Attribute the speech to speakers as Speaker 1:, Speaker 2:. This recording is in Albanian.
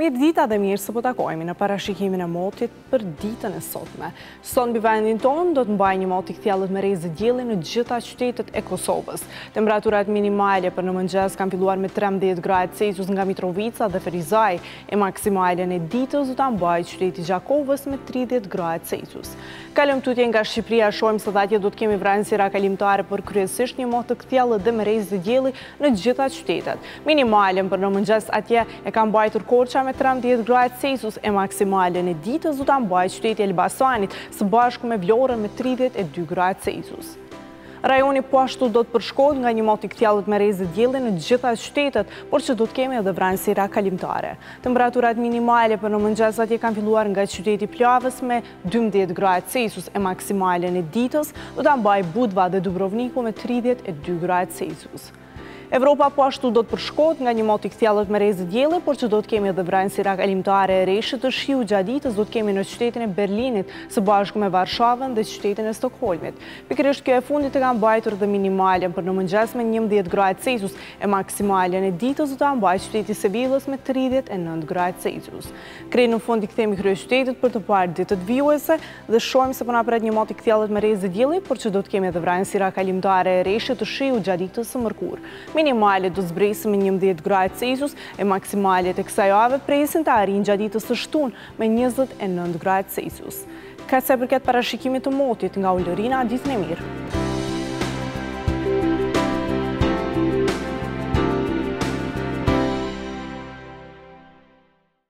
Speaker 1: Mirë dita dhe mirë se po takohemi në parashikimin e motit për ditën e sotme. Sot mbi vendin tonë do të mbajë një mot i kthjellët me rreze dielli në të gjitha qytetet e Kosovës. Temperaturat minimale për në mëngjes kanë filluar me 13 gradë Celsius nga Mitrovica dhe Ferizaj e maksimalen e ditës do ta mbajë qyteti i Gjakovës me 30 gradë Celsius. Kalojmë tutje nga Shqipëria, shohim se dhe atje do të kemi vranësira kalimtare, por kryesisht një mot të kthjellët dhe me rreze dielli në të gjitha qytetet. Minimalen për në mëngjes atje e ka mbajtur Korça me 13 gradë Celsius e maksimalen e ditës do ta mbajë qyteti i Elbasanit së bashku me Vlorën me 32 gradë Celsius. Rajoni po ashtu do të përshkohet nga një mot i kthjellët me rreze dielli në të gjitha qytetet, por që do të kemi edhe vranësira kalimtare. Temperaturat minimale për në mëngjes atje kanë filluar nga qyteti i Plavës me Dymbëdhjetë gradë Celsius e maksimalen e ditës do ta mbajë Budva dhe Dubrovniku me tridhjetë e dy gradë Celsius. Evropa po ashtu do të përshkohet nga një mot i kthjellët me rreze dielli, por që do të kemi edhe vranësira kalimtare e reshje të shiut gjatë ditës do të kemi në qytetin e Berlinit, së bashku me Varshavën dhe qytetin e Stokholmit. Pikërisht kjo e fundit e ka mbajtur dhe minimalen për në mëngjes me njëmbëdhjetë gradë Celsius e maksimalen e ditës do ta mbajë qyteti i Sevillës me tridhjetë e nëntë gradë Celsius. Krejt në fund i kthehemi kryeqytetit për të parë ditët vijuese dhe shohim se po na pret një mot i kthjellët me rreze dielli, por që do të kemi edhe vranësira kalimtare e reshje të shiut gjatë ditës së mërkurë. Minimalet do të zbresin me 11 gradë Celsius e maksimalet e kësaj jave pritet të arrijnë gjatë ditës së shtunë me 29 gradë Celsius. Kaq sa i përket parashikimit të motit nga Ulërina, ditën e mirë.